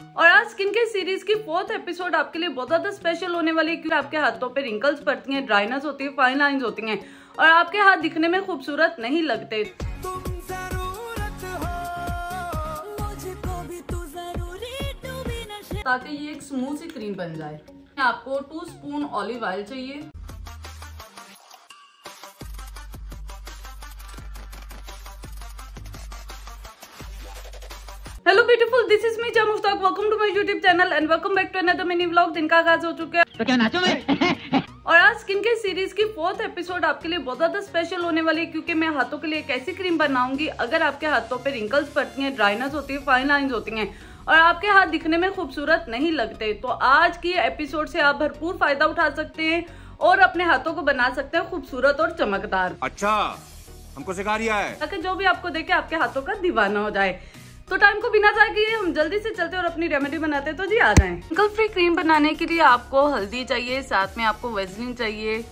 और आज स्किन के सीरीज़ की फोर्थ एपिसोड आपके लिए बहुत ज़्यादा स्पेशल होने वाली है क्योंकि आपके हाथों पे रिंकल्स पड़ती हैं ड्राइनेस होती है फाइन लाइंस होती हैं और आपके हाथ दिखने में खूबसूरत नहीं लगते। ताकि ये एक स्मूथ सी क्रीम बन जाए। आपको टू स्पून ऑलिव ऑयल चाहिए। ब्यूटीफुल दिस इज़ मी जम मुफ्ताक welcome to my YouTube channel and welcome back to another mini vlog दिन का आगाज़ हो चुका है। तो क्या नाचो मैं और आज स्किन केयर सीरीज़ की फोर्थ एपिसोड आपके लिए बहुत ज़्यादा स्पेशल होने वाली है क्योंकि मैं हाथों के लिए एक ऐसी क्रीम बनाऊँगी। अगर आपके हाथों पे रिंकल्स पड़ती हैं ड्राइनेस होती है फाइन लाइंस होती हैं और आपके हाथ दिखने में खूबसूरत नहीं लगते तो आज की एपिसोड से आप भरपूर फ़ायदा उठा सकते हैं और अपने हाथों को बना सकते हैं खूबसूरत और चमकदार। अच्छा हमको सिखा रिया है। ताकि जो भी आपको देखे आपके हाथों का दीवाना हो जाए। तो टाइम को बिना जाए किए हम जल्दी से चलते और अपनी रेमेडी बनाते हैं। तो जी, आ जाएँ। रिंकल फ्री क्रीम बनाने के लिए आपको हल्दी चाहिए, साथ में आपको वेजलिन चाहिए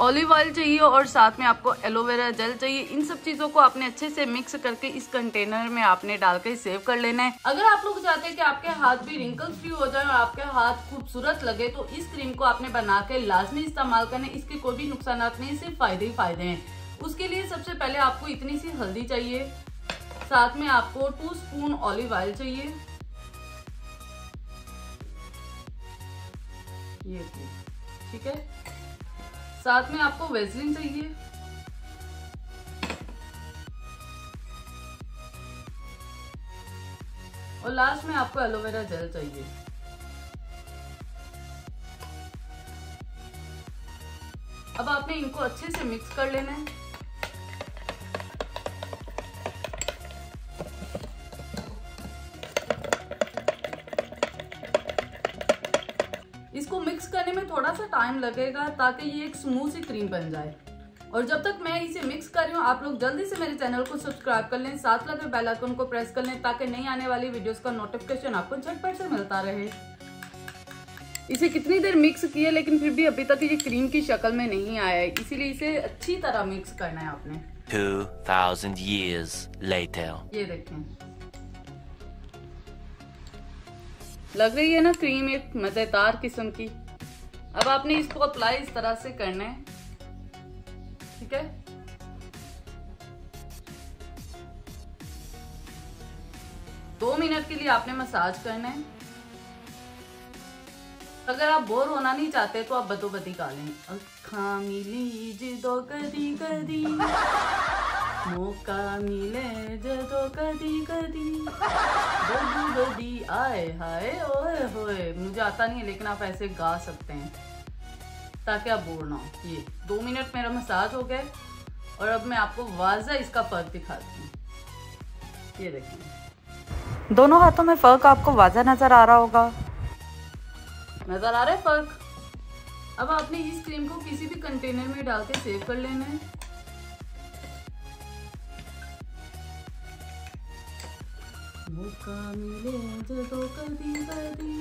ऑलिव ऑयल चाहिए और साथ में आपको एलोवेरा जेल चाहिए। इन सब चीज़ों को आपने अच्छे से मिक्स करके इस कंटेनर में आपने डाल कर सेव कर लेना है। अगर आप लोग चाहते हैं कि आपके हाथ भी रिंकल फ्री हो जाए और आपके हाथ खूबसूरत लगे तो इस क्रीम को आपने बना के लाजमी इस्तेमाल करना इसके कोई भी नुकसान नहीं, सिर्फ़ फ़ायदे ही फ़ायदे हैं। उसके लिए सबसे पहले आपको इतनी सी हल्दी चाहिए साथ में आपको टू स्पून ऑलिव ऑयल चाहिए। ये ठीक है? साथ में आपको वेजलिन चाहिए। और लास्ट में आपको एलोवेरा जेल चाहिए। अब आपने इनको अच्छे से मिक्स कर लेना है। थोड़ा सा टाइम लगेगा ताकि ये एक स्मूथ सी क्रीम बन जाए। और जब तक मैं इसे मिक्स कर रही हूँ आप लोग जल्दी से मेरे चैनल को सब्सक्राइब कर लें साथ लगे बेल आइकन को प्रेस कर लें ताकि नई आने वाली वीडियोस का नोटिफिकेशन आपको झटपट से मिलता रहे। इसे कितनी देर मिक्स किए लेकिन फिर भी अभी तक ये क्रीम की शक्ल में नहीं आया है। इसीलिए इसे अच्छी तरह मिक्स करना है आपने। 2000 years later ये देखें। लग रही है ना क्रीम एक मज़ेदार किस्म की। अब आपने इसको अप्लाई इस तरह से करना है। ठीक है? दो मिनट के लिए आपने मसाज करना है। अगर आप बोर होना नहीं चाहते तो आप बदो बदी गा लें। अखा मिली जिदो कदी कदी। मौका मिले जदो कदी कदी। बदी बदी आए हाय ओए होए। मुझे आता नहीं है लेकिन आप ऐसे गा सकते हैं। ताकि आप बोर ना हो? ये दो मिनट मेरा मसाज हो गया और अब मैं आपको वाजा इसका फ़र्क दिखाती हूँ। ये देखिए। दोनों हाथों में फ़र्क आपको वाजा नज़र आ रहा होगा। नज़र आ रहा है फ़र्क? अब आपने इस क्रीम को किसी भी कंटेनर में डाल के सेव कर लेना है। मौका मिले कदी कदी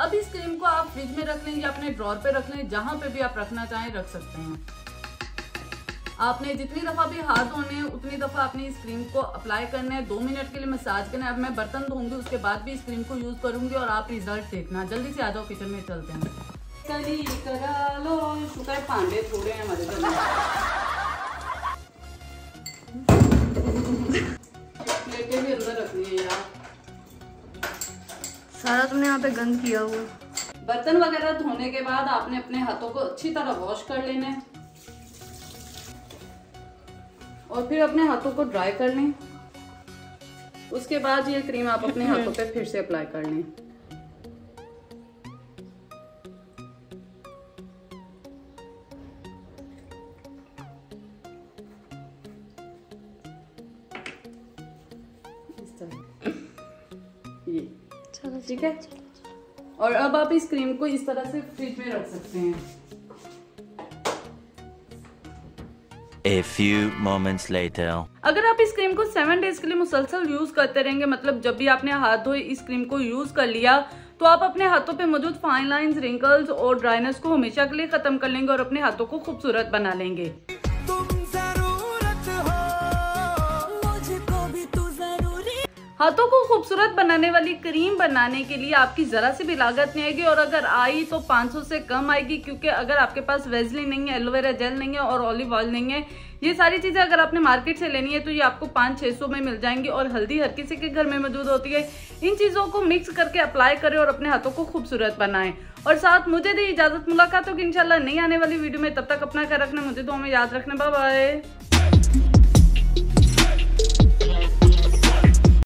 अब इस क्रीम को आप फ्रिज में रख लें या अपने ड्रॉर पे रख लें, जहाँ पे भी आप रखना चाहें रख सकते हैं। आपने जितनी दफ़ा भी हाथ धोने हैं, उतनी दफ़ा आपने इस क्रीम को अप्लाई करना है। दो मिनट के लिए मसाज करना है अब मैं बर्तन धोऊँगी, उसके बाद भी इस क्रीम को यूज़ करूँगी और आप रिज़ल्ट देखना। जल्दी से आ जाओ, किचन में चलते हैं। कली करा लो शुक्र पांडे थोड़े हैं हमारे सारा तुमने यहाँ पे गंद किया हुआ। बर्तन वगैरह धोने के बाद आपने अपने हाथों को अच्छी तरह वॉश कर लेना और फिर अपने हाथों को ड्राई कर लें। उसके बाद ये क्रीम आप अपने हाथों पे फिर से अप्लाई कर लें। इस तरह। ठीक है। और अब आप इस क्रीम को इस तरह से फ्रिज में रख सकते हैं। A few moments later. अगर आप इस क्रीम को सेवन डेज़ के लिए मुसलसल यूज़ करते रहेंगे मतलब जब भी आपने हाथ धोए इस क्रीम को यूज़ कर लिया तो आप अपने हाथों पे मौजूद फाइन लाइंस रिंकल्स और ड्राइनेस को हमेशा के लिए खत्म कर लेंगे और अपने हाथों को खूबसूरत बना लेंगे। हाथों को खूबसूरत बनाने वाली क्रीम बनाने के लिए आपकी जरा सी भी लागत नहीं आएगी और अगर आई तो 500 से कम आएगी, क्योंकि अगर आपके पास वेजली नहीं है एलोवेरा जेल नहीं है और ऑलिव ऑयल नहीं है, ये सारी चीज़ें अगर आपने मार्केट से लेनी है तो ये आपको पाँच छह सौ में मिल जाएँगी और हल्दी हर किसी के घर में मौजूद होती है। इन चीज़ों को मिक्स करके अप्लाई करें और अपने हाथों को खूबसूरत बनाएँ। और साथ मुझे दी इजाज़त मुलाकात होगी, इंशाल्लाह नहीं आने वाली वीडियो में। तब तक अपना ख्याल रखना, मुझे तो हमें याद रखना। बाय